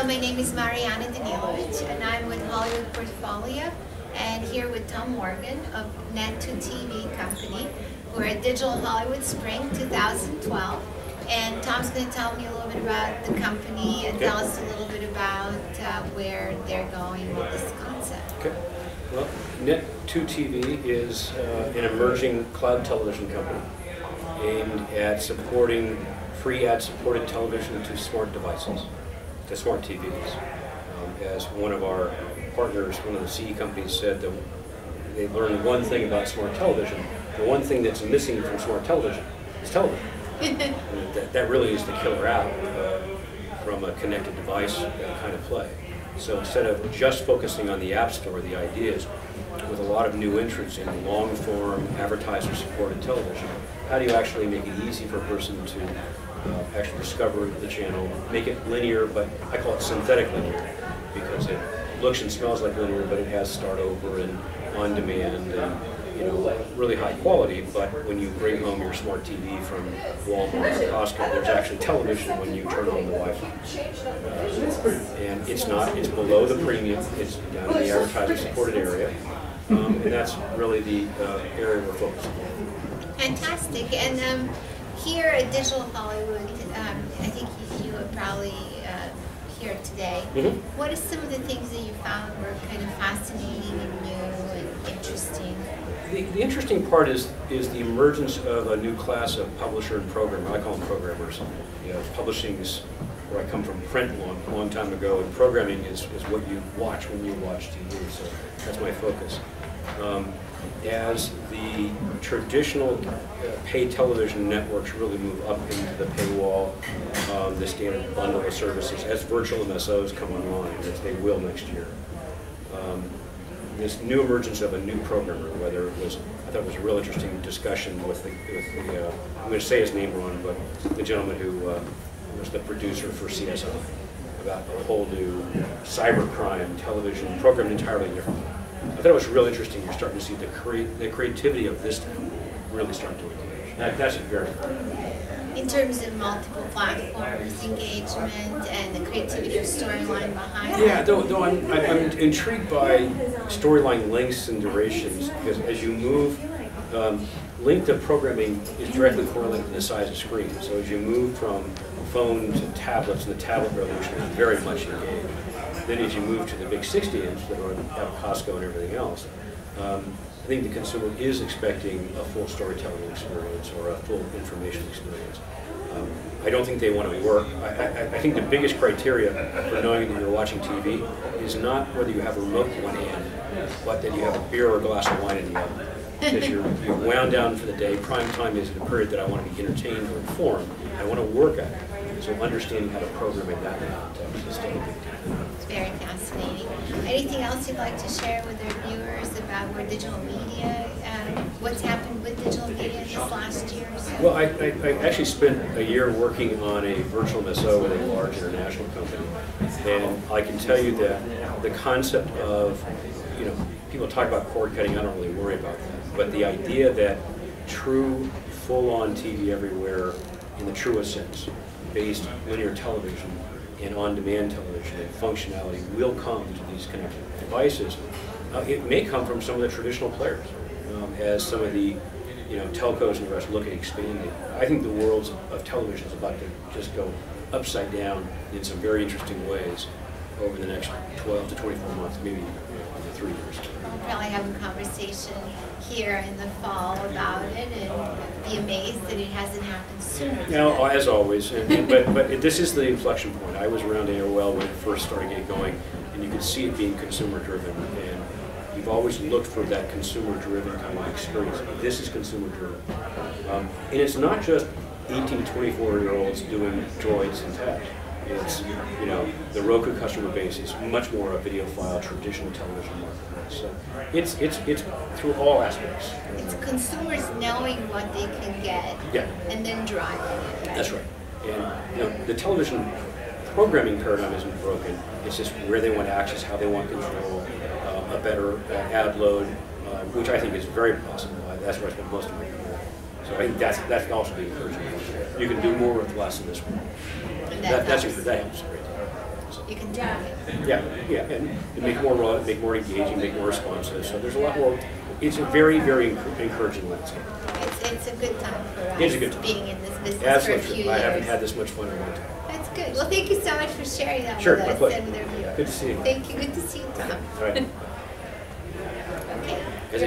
Hello, my name is Mariana Danilovich, and I'm with Hollywood Portfolio, and here with Tom Morgan of Net2TV Company. We're at Digital Hollywood Spring 2012, and Tom's going to tell me a little bit about the company and Okay. tell us a little bit about uh, where they're going with this concept. Okay. Well, Net2TV is uh, an emerging cloud television company aimed at supporting free ad-supported television to smart devices, to smart TVs. Um, As one of our partners, one of the CE companies said that they learned one thing about smart television. The one thing that's missing from smart television is television. That, that really is the killer app uh, from a connected device uh, kind of play. So instead of just focusing on the app store, the ideas, with a lot of new entrants in long-form advertiser-supported television, how do you actually make it easy for a person to uh, actually discover the channel, make it linear, but I call it synthetic linear because it looks and smells like linear, but it has start over and on demand and you know really high quality. But when you bring home your smart TV from Walmart or Costco, there's actually television when you turn on the Wi-Fi, uh, and it's not it's below the premium. It's down in the advertiser-supported area, um, and that's really the uh, area we're focusing on. Fantastic. And um, here at Digital Hollywood, um, I think you, you are probably uh, here today. Mhm. What are some of the things that you found were kind of fascinating and new and interesting? The, the interesting part is is the emergence of a new class of publisher and programmer. I call them programmers. You know, publishing is where I come from print long, long time ago, and programming is, is what you watch when you watch TV. So that's my focus. Um, as the traditional pay television networks really move up into the paywall, um, the standard bundle of services, as virtual MSOs come online, as they will next year, um, this new emergence of a new programmer, whether it was, I thought it was a real interesting discussion with the, with the uh, I'm going to say his name wrong, but the gentleman who uh, was the producer for CSI, about a whole new cybercrime television program entirely differently. I thought it was real interesting. You're starting to see the, crea- the creativity of this town really starting to engage. That, that's very In terms of multiple platforms, engagement, and the creativity of storyline behind Yeah, it. though, though I'm, I'm I'm intrigued by storyline lengths and durations, because as you move, um, length of programming is directly correlated to the size of screen. So as you move from phone to tablets, and the tablet revolution is very much engaged. Then as you move to the big 60 inch that are at Costco and everything else, um, I think the consumer is expecting a full storytelling experience or a full information experience. Um, I don't think they want to work. I, I, I think the biggest criteria for knowing that you're watching TV is not whether you have a remote in one hand, but that you have a beer or a glass of wine in the other. Because you're, you're wound down for the day. Prime time is a period that I want to be entertained or informed. I want to work at it. So understanding how to program in that context is still a big deal. It's very fascinating. Anything else you'd like to share with our viewers about where digital media, um, what's happened with digital media in this last year or so? Well, I, I, I actually spent a year working on a virtual MSO with a large international company, and I can tell you that the concept of, you know, people talk about cord cutting, I don't really worry about that, but the idea that true, full-on TV everywhere, in the truest sense, based linear television and on-demand television and functionality will come to these connected devices. Uh, it may come from some of the traditional players, um, as some of the you know, telcos and the rest look at expanding. I think the world of television is about to just go upside down in some very interesting ways over the next 12 to 24 months, maybe three years. We'll probably have a conversation here in the fall about it and be amazed that it hasn't happened sooner. Now, as always, and, and- but, but this is the inflection point. I was around AOL when it first started getting going, and you could see it being consumer-driven, and you've always looked for that consumer-driven kind of experience. This is consumer-driven. Um, and it's not just 18 to 24-year-olds doing droids and tabs. It's, you know, the Roku customer base is much more a videophile, traditional television marketplace. So it's, it's, it's through all aspects. It's consumers knowing what they can get Yeah. and then driving it. That's right. And you know, the television programming paradigm isn't broken. It's just where they want access, how they want control, uh, a better uh, ad load, uh, which I think is very possible. That's where I spend most of my career. So I think that's that's also the encouraging. You can do more with less in this world. That, that's helps great. So, You can target. Yeah, yeah, and and make more relevant, make more engaging, make more responsive. So there's a lot more, it's a very, very encouraging landscape. It's, it's a good time for us. It is a good time. Being in this business for a Absolutely few. I haven't had this much fun in a long time. That's good. Well, thank you so much for sharing that Sure, with us pleasure. and with our viewers. Good to see you. Thank you. Good to see you, Tom. All right. Okay. As